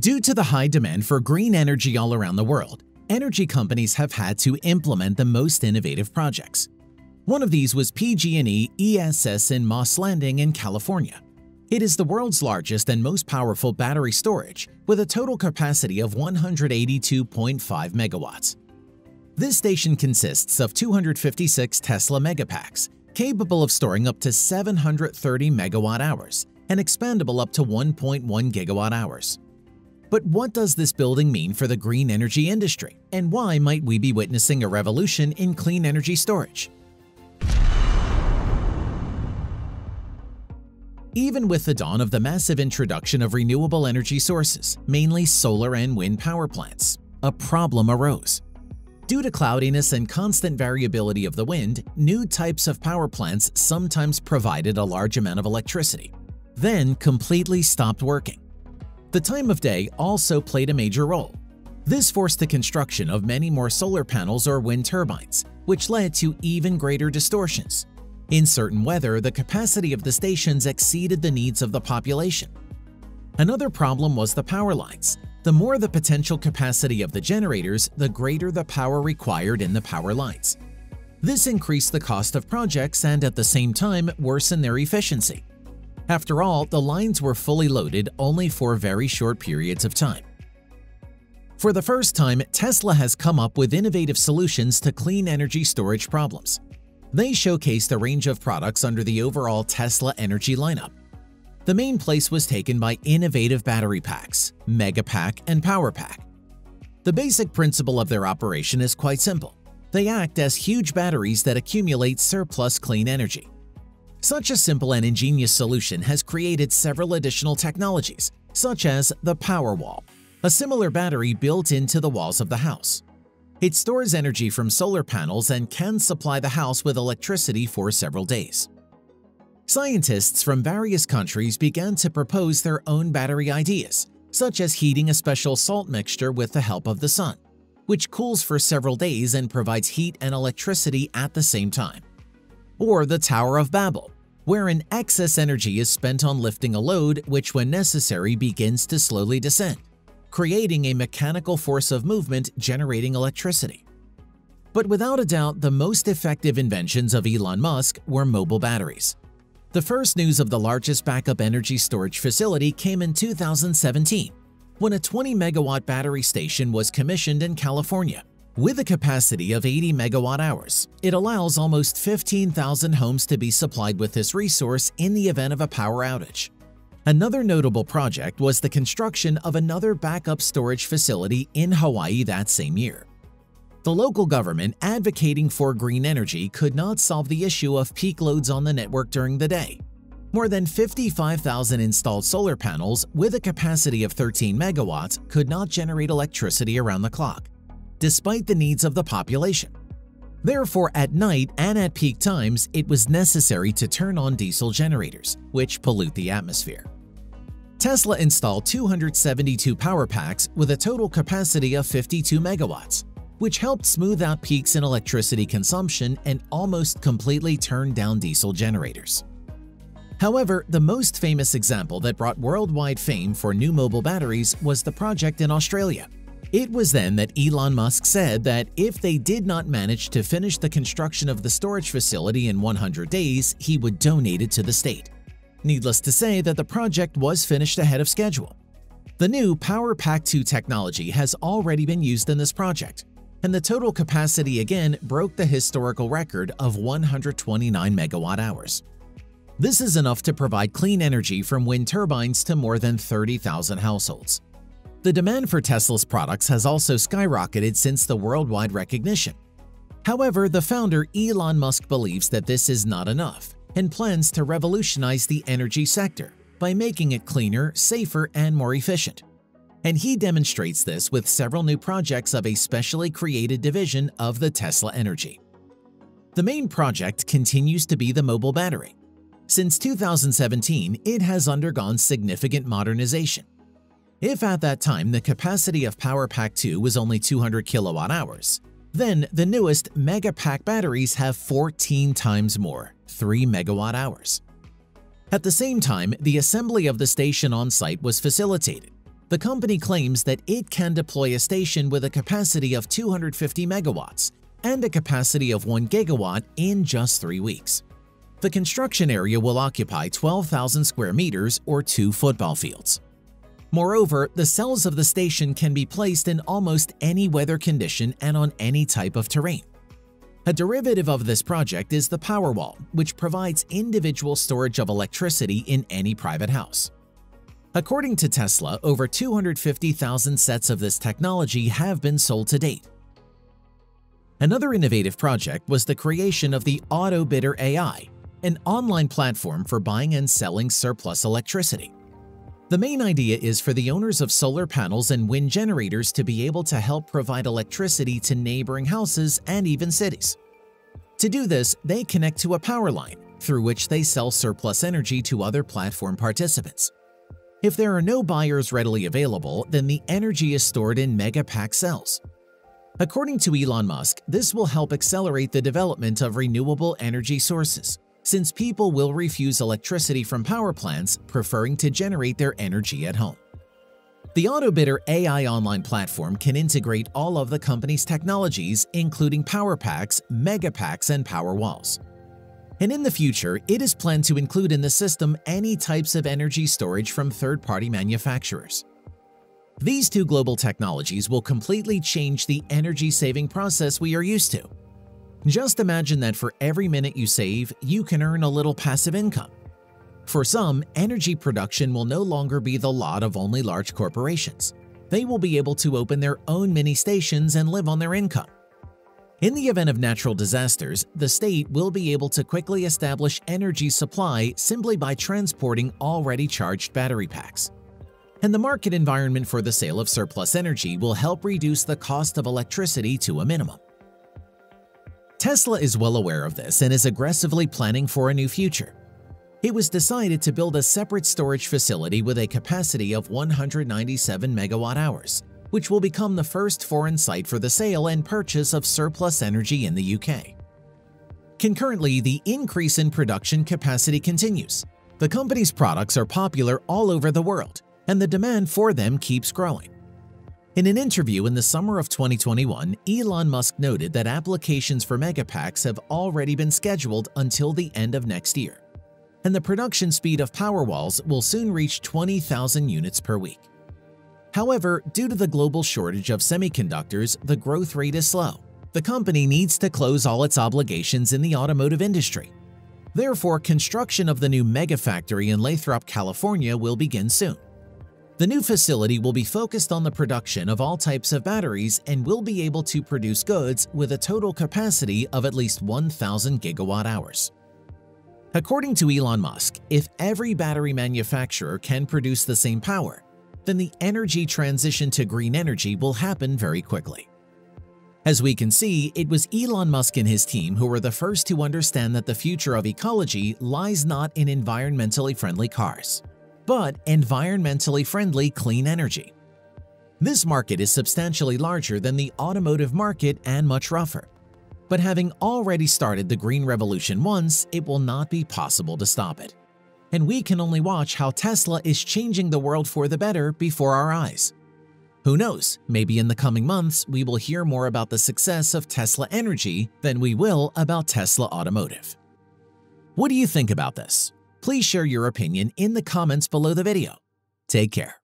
Due to the high demand for green energy all around the world, energy companies have had to implement the most innovative projects. One of these was PG&E ESS in Moss Landing in California. It is the world's largest and most powerful battery storage with a total capacity of 182.5 megawatts. This station consists of 256 Tesla Megapacks, capable of storing up to 730 megawatt hours and expandable up to 1.1 gigawatt hours. But what does this building mean for the green energy industry, and why might we be witnessing a revolution in clean energy storage? Even with the dawn of the massive introduction of renewable energy sources, mainly solar and wind power plants, a problem arose. Due to cloudiness and constant variability of the wind, new types of power plants sometimes provided a large amount of electricity, then completely stopped working. The time of day also played a major role. This forced the construction of many more solar panels or wind turbines, which led to even greater distortions. In certain weather, the capacity of the stations exceeded the needs of the population. Another problem was the power lines. The more the potential capacity of the generators, the greater the power required in the power lines. This increased the cost of projects and at the same time worsened their efficiency. After all, the lines were fully loaded only for very short periods of time. For the first time, Tesla has come up with innovative solutions to clean energy storage problems. They showcased a range of products under the overall Tesla Energy lineup. The main place was taken by innovative battery packs, Megapack and Powerpack. The basic principle of their operation is quite simple. They act as huge batteries that accumulate surplus clean energy. Such a simple and ingenious solution has created several additional technologies, such as the Powerwall, a similar battery built into the walls of the house. It stores energy from solar panels and can supply the house with electricity for several days. Scientists from various countries began to propose their own battery ideas, such as heating a special salt mixture with the help of the sun, which cools for several days and provides heat and electricity at the same time or the Tower of Babel, wherein excess energy is spent on lifting a load which when necessary begins to slowly descend, creating a mechanical force of movement generating electricity. But without a doubt, the most effective inventions of Elon Musk were mobile batteries. The first news of the largest backup energy storage facility came in 2017, when a 20 megawatt battery station was commissioned in California. With a capacity of 80 megawatt hours, it allows almost 15,000 homes to be supplied with this resource in the event of a power outage. Another notable project was the construction of another backup storage facility in Hawaii that same year. The local government advocating for green energy could not solve the issue of peak loads on the network during the day. More than 55,000 installed solar panels with a capacity of 13 megawatts could not generate electricity around the clock despite the needs of the population. Therefore, at night and at peak times, it was necessary to turn on diesel generators, which pollute the atmosphere. Tesla installed 272 power packs with a total capacity of 52 megawatts, which helped smooth out peaks in electricity consumption and almost completely turned down diesel generators. However, the most famous example that brought worldwide fame for new mobile batteries was the project in Australia, it was then that Elon Musk said that if they did not manage to finish the construction of the storage facility in 100 days, he would donate it to the state. Needless to say that the project was finished ahead of schedule. The new Power Pack 2 technology has already been used in this project, and the total capacity again broke the historical record of 129 megawatt hours. This is enough to provide clean energy from wind turbines to more than 30,000 households. The demand for Tesla's products has also skyrocketed since the worldwide recognition. However, the founder Elon Musk believes that this is not enough and plans to revolutionize the energy sector by making it cleaner, safer, and more efficient. And he demonstrates this with several new projects of a specially created division of the Tesla Energy. The main project continues to be the mobile battery. Since 2017, it has undergone significant modernization if at that time the capacity of PowerPack 2 was only 200 kilowatt hours, then the newest Megapack batteries have 14 times more, 3 megawatt hours. At the same time, the assembly of the station on site was facilitated. The company claims that it can deploy a station with a capacity of 250 megawatts and a capacity of 1 gigawatt in just three weeks. The construction area will occupy 12,000 square meters or two football fields. Moreover, the cells of the station can be placed in almost any weather condition and on any type of terrain. A derivative of this project is the Powerwall, which provides individual storage of electricity in any private house. According to Tesla, over 250,000 sets of this technology have been sold to date. Another innovative project was the creation of the AutoBidder AI, an online platform for buying and selling surplus electricity. The main idea is for the owners of solar panels and wind generators to be able to help provide electricity to neighboring houses and even cities. To do this, they connect to a power line, through which they sell surplus energy to other platform participants. If there are no buyers readily available, then the energy is stored in megapack cells. According to Elon Musk, this will help accelerate the development of renewable energy sources since people will refuse electricity from power plants, preferring to generate their energy at home. The AutoBidder AI online platform can integrate all of the company's technologies, including power packs, mega packs, and power walls. And in the future, it is planned to include in the system any types of energy storage from third-party manufacturers. These two global technologies will completely change the energy-saving process we are used to, just imagine that for every minute you save, you can earn a little passive income. For some, energy production will no longer be the lot of only large corporations. They will be able to open their own mini stations and live on their income. In the event of natural disasters, the state will be able to quickly establish energy supply simply by transporting already charged battery packs. And the market environment for the sale of surplus energy will help reduce the cost of electricity to a minimum. Tesla is well aware of this and is aggressively planning for a new future. It was decided to build a separate storage facility with a capacity of 197 megawatt hours, which will become the first foreign site for the sale and purchase of surplus energy in the UK. Concurrently, the increase in production capacity continues. The company's products are popular all over the world, and the demand for them keeps growing. In an interview in the summer of 2021, Elon Musk noted that applications for Megapacks have already been scheduled until the end of next year, and the production speed of Powerwalls will soon reach 20,000 units per week. However, due to the global shortage of semiconductors, the growth rate is slow. The company needs to close all its obligations in the automotive industry. Therefore, construction of the new Megafactory in Lathrop, California will begin soon. The new facility will be focused on the production of all types of batteries and will be able to produce goods with a total capacity of at least 1,000 gigawatt hours. According to Elon Musk, if every battery manufacturer can produce the same power, then the energy transition to green energy will happen very quickly. As we can see, it was Elon Musk and his team who were the first to understand that the future of ecology lies not in environmentally friendly cars but environmentally friendly clean energy. This market is substantially larger than the automotive market and much rougher. But having already started the green revolution once, it will not be possible to stop it. And we can only watch how Tesla is changing the world for the better before our eyes. Who knows, maybe in the coming months we will hear more about the success of Tesla Energy than we will about Tesla Automotive. What do you think about this? Please share your opinion in the comments below the video. Take care.